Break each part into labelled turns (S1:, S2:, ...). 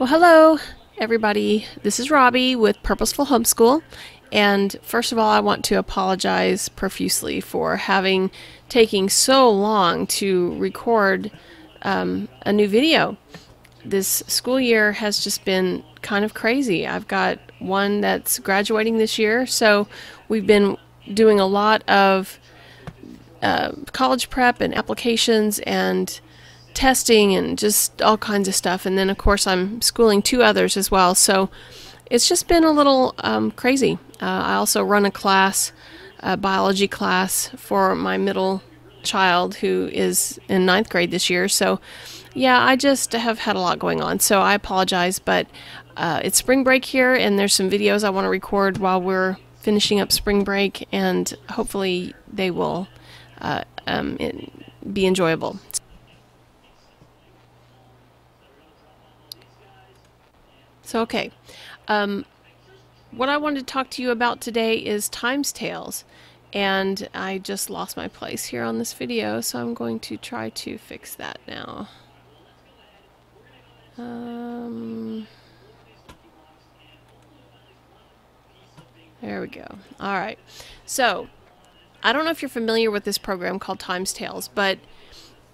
S1: Well, hello, everybody. This is Robbie with Purposeful Homeschool. And first of all, I want to apologize profusely for having taking so long to record um, a new video. This school year has just been kind of crazy. I've got one that's graduating this year, so we've been doing a lot of uh, college prep and applications and testing and just all kinds of stuff. And then, of course, I'm schooling two others as well. So it's just been a little um, crazy. Uh, I also run a class, a biology class for my middle child who is in ninth grade this year. So, yeah, I just have had a lot going on. So I apologize, but uh, it's spring break here, and there's some videos I want to record while we're finishing up spring break, and hopefully they will uh, um, be enjoyable. So, okay. Um, what I wanted to talk to you about today is Times Tales. And I just lost my place here on this video, so I'm going to try to fix that now. Um, there we go. All right. So, I don't know if you're familiar with this program called Times Tales, but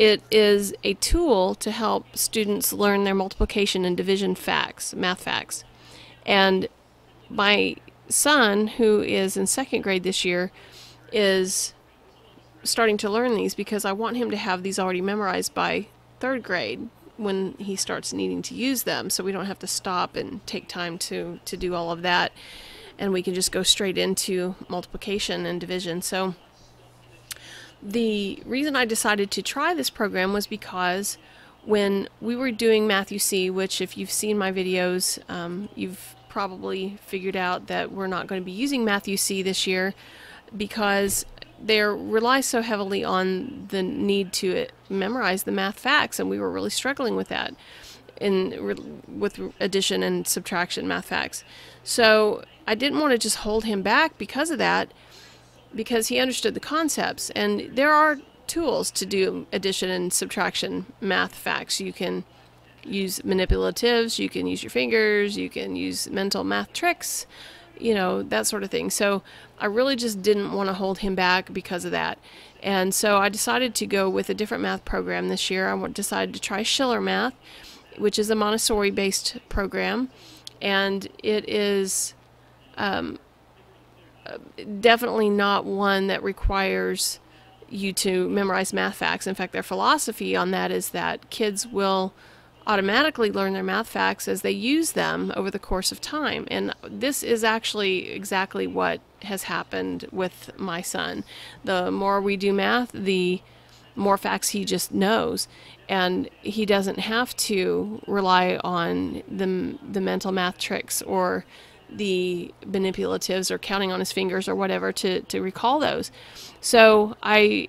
S1: it is a tool to help students learn their multiplication and division facts, math facts. And my son, who is in second grade this year, is starting to learn these because I want him to have these already memorized by third grade when he starts needing to use them. So we don't have to stop and take time to to do all of that. And we can just go straight into multiplication and division. So the reason I decided to try this program was because when we were doing Math-U-See, which if you've seen my videos, um, you've probably figured out that we're not going to be using Math-U-See this year because they rely so heavily on the need to memorize the math facts, and we were really struggling with that in with addition and subtraction math facts. So I didn't want to just hold him back because of that because he understood the concepts. And there are tools to do addition and subtraction math facts. You can use manipulatives, you can use your fingers, you can use mental math tricks, you know, that sort of thing. So I really just didn't want to hold him back because of that. And so I decided to go with a different math program this year. I decided to try Shiller Math, which is a Montessori based program. And it is um, definitely not one that requires you to memorize math facts. In fact, their philosophy on that is that kids will automatically learn their math facts as they use them over the course of time. And this is actually exactly what has happened with my son. The more we do math, the more facts he just knows. And he doesn't have to rely on the, the mental math tricks or the manipulatives or counting on his fingers or whatever to, to recall those. So I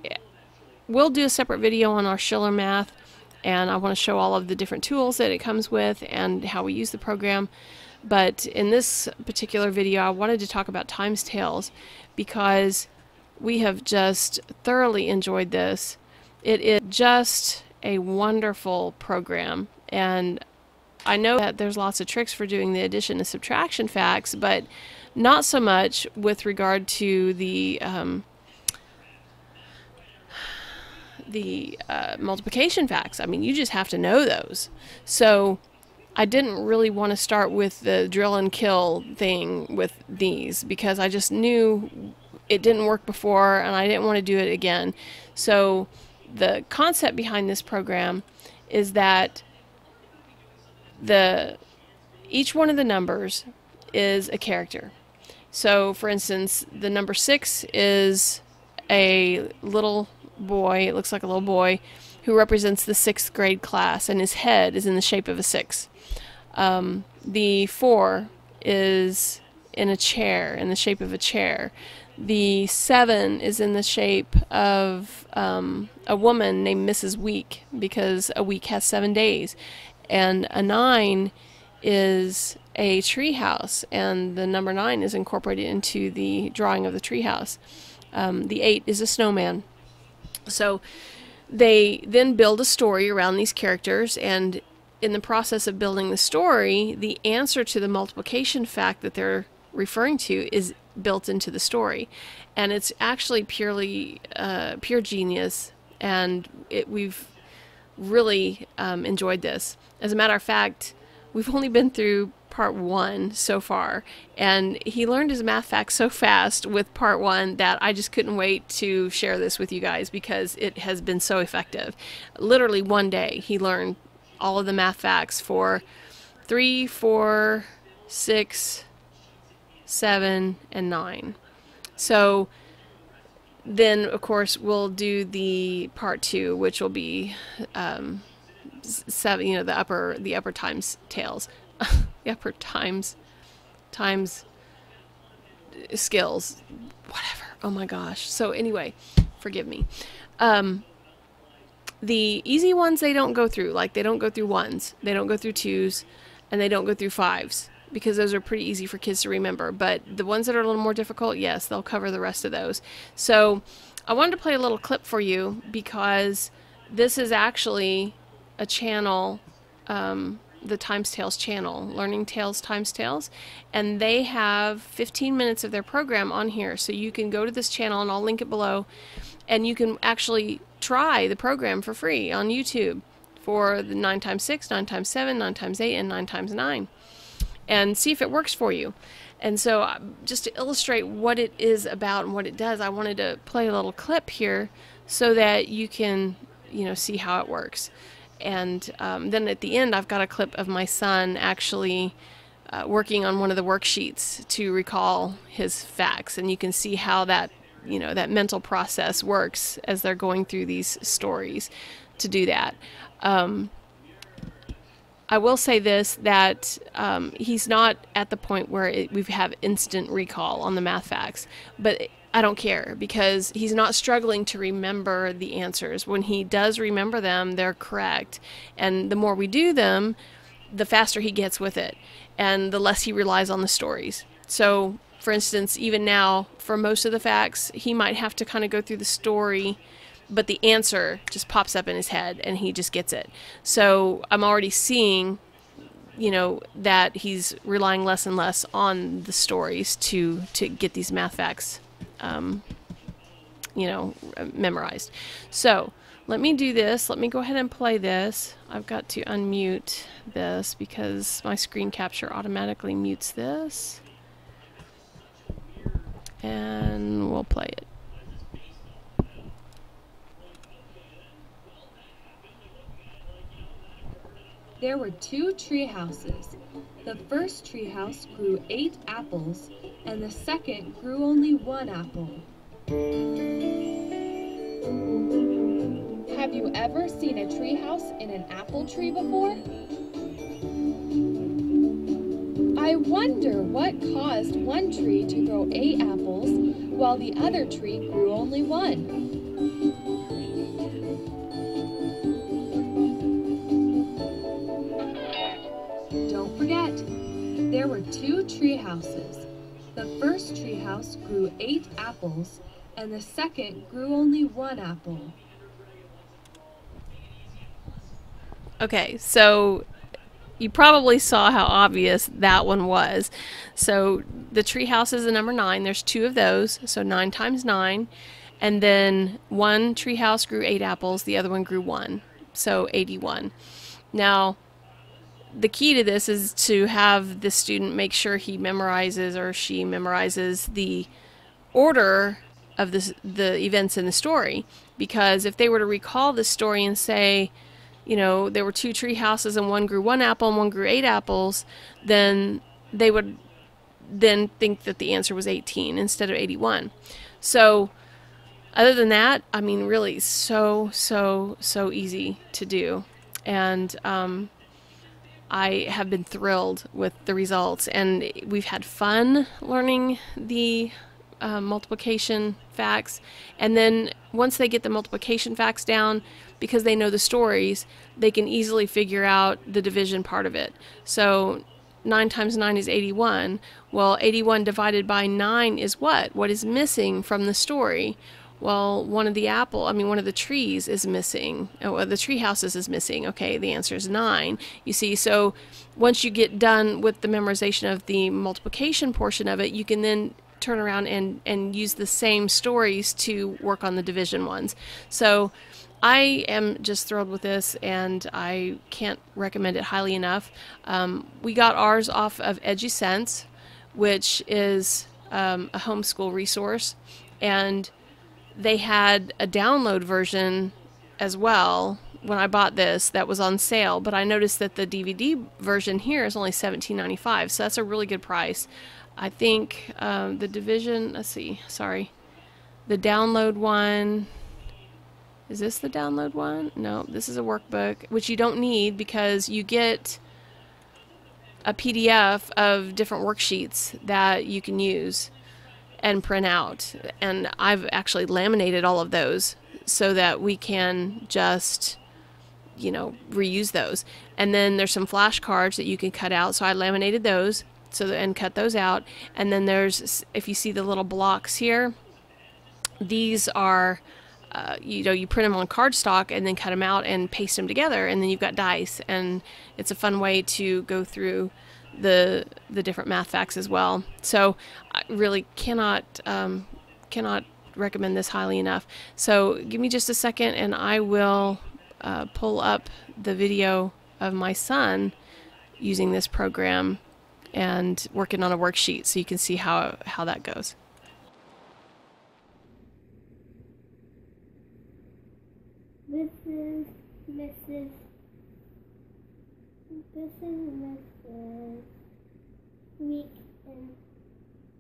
S1: will do a separate video on our Shiller Math and I want to show all of the different tools that it comes with and how we use the program. But in this particular video, I wanted to talk about Times Tales because we have just thoroughly enjoyed this. It is just a wonderful program and I know that there's lots of tricks for doing the addition and subtraction facts, but not so much with regard to the um, the uh, multiplication facts. I mean, you just have to know those. So I didn't really want to start with the drill and kill thing with these because I just knew it didn't work before and I didn't want to do it again. So the concept behind this program is that the each one of the numbers is a character. So, for instance, the number six is a little boy, it looks like a little boy, who represents the sixth grade class, and his head is in the shape of a six. Um, the four is in a chair, in the shape of a chair. The seven is in the shape of um, a woman named Mrs. Week because a week has seven days and a nine is a treehouse, and the number nine is incorporated into the drawing of the treehouse. Um, the eight is a snowman. So they then build a story around these characters, and in the process of building the story, the answer to the multiplication fact that they're referring to is built into the story. And it's actually purely uh, pure genius. And it, we've really um, enjoyed this. As a matter of fact, we've only been through part one so far, and he learned his math facts so fast with part one that I just couldn't wait to share this with you guys because it has been so effective. Literally, one day he learned all of the math facts for three, four, six, seven, and nine. So then, of course, we'll do the part two, which will be um, seven. You know, the upper the upper Times Tales, the upper times times skills, whatever. Oh my gosh. So anyway, forgive me. Um, the easy ones they don't go through, like they don't go through ones, they don't go through twos, and they don't go through fives because those are pretty easy for kids to remember. But the ones that are a little more difficult, yes, they'll cover the rest of those. So I wanted to play a little clip for you because this is actually a channel, um, the Times Tales channel, Learning Tales Times Tales, and they have 15 minutes of their program on here. So you can go to this channel, and I'll link it below, and you can actually try the program for free on YouTube for the 9 times 6, 9 times 7, 9 times 8, and 9 times 9 and see if it works for you. And so, uh, just to illustrate what it is about and what it does, I wanted to play a little clip here so that you can, you know, see how it works. And um, then at the end, I've got a clip of my son actually uh, working on one of the worksheets to recall his facts, and you can see how that, you know, that mental process works as they're going through these stories to do that. Um, I will say this that um, he's not at the point where it, we have instant recall on the math facts, but I don't care because he's not struggling to remember the answers. When he does remember them, they're correct. And the more we do them, the faster he gets with it and the less he relies on the stories. So, for instance, even now, for most of the facts, he might have to kind of go through the story but the answer just pops up in his head and he just gets it. So I'm already seeing, you know, that he's relying less and less on the stories to to get these math facts, um, you know, memorized. So let me do this. Let me go ahead and play this. I've got to unmute this because my screen capture automatically mutes this. And we'll play it.
S2: There were two tree houses. The first tree house grew eight apples, and the second grew only one apple. Have you ever seen a tree house in an apple tree before? I wonder what caused one tree to grow eight apples while the other tree grew only one. Don't forget, there were two tree houses. The first tree house grew eight apples, and the second grew only one apple.
S1: Okay, so you probably saw how obvious that one was. So the tree house is the number nine. There's two of those, so nine times nine. And then one tree house grew eight apples, the other one grew one, so 81. Now, the key to this is to have the student make sure he memorizes or she memorizes the order of this, the events in the story. Because if they were to recall the story and say, you know, there were two tree houses and one grew one apple and one grew eight apples, then they would then think that the answer was 18 instead of 81. So, other than that, I mean, really, so, so, so easy to do. And, um, I have been thrilled with the results, and we've had fun learning the uh, multiplication facts. And then once they get the multiplication facts down, because they know the stories, they can easily figure out the division part of it. So 9 times 9 is 81. Well, 81 divided by 9 is what? What is missing from the story? Well, one of the apple, I mean, one of the trees is missing. Oh, the tree houses is missing. Okay, the answer is nine. You see, so once you get done with the memorization of the multiplication portion of it, you can then turn around and, and use the same stories to work on the division ones. So I am just thrilled with this and I can't recommend it highly enough. Um, we got ours off of Educents, which is um, a homeschool resource. And they had a download version as well when I bought this that was on sale, but I noticed that the DVD version here is only $17.95, so that's a really good price. I think um, the division, let's see, sorry, the download one. Is this the download one? No, this is a workbook, which you don't need because you get a PDF of different worksheets that you can use and print out. And I've actually laminated all of those so that we can just you know reuse those. And then there's some flashcards that you can cut out. So i laminated those so that, and cut those out. And then there's if you see the little blocks here these are uh, you know you print them on cardstock and then cut them out and paste them together. And then you've got dice. And it's a fun way to go through the the different math facts as well. So I really cannot um, cannot recommend this highly enough. So give me just a second, and I will uh, pull up the video of my son using this program and working on a worksheet, so you can see how how that goes.
S3: This is Mrs. This is Mrs. Week and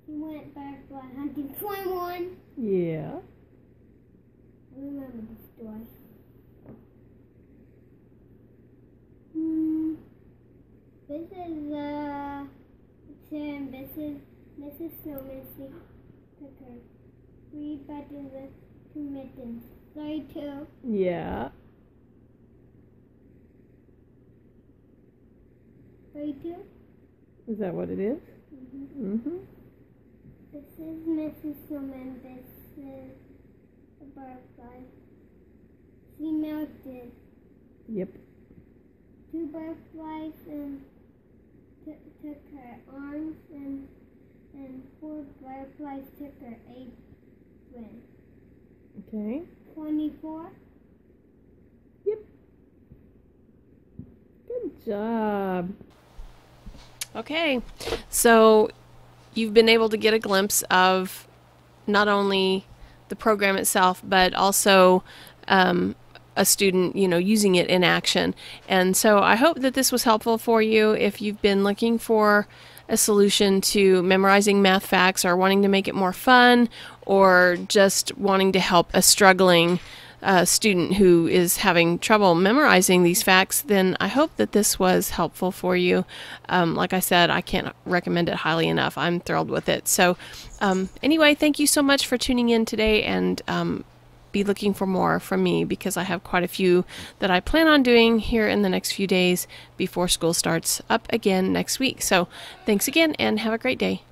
S3: he went back by 121.
S1: Yeah.
S3: I remember the story. Hmm. This is uh Sam. This is Mrs. Snowman. She took her three buttons and two mittens. Sorry, two.
S1: Yeah.
S3: Sorry, two.
S1: Is that what it is?
S3: Mm-hmm.
S1: Mm-hmm.
S3: This is Mrs. Snowman. This is a butterfly. She melted
S1: Yep.
S3: two butterflies and t- took her arms and and four butterflies took her eight twins.
S1: Okay.
S3: Twenty-four.
S1: Yep. Good job. Okay, so you've been able to get a glimpse of not only the program itself, but also um, a student, you know, using it in action. And so I hope that this was helpful for you if you've been looking for a solution to memorizing math facts or wanting to make it more fun or just wanting to help a struggling uh, student who is having trouble memorizing these facts, then I hope that this was helpful for you. Um, like I said, I can't recommend it highly enough. I'm thrilled with it. So, um, anyway, thank you so much for tuning in today and um, be looking for more from me because I have quite a few that I plan on doing here in the next few days before school starts up again next week. So, thanks again and have a great day.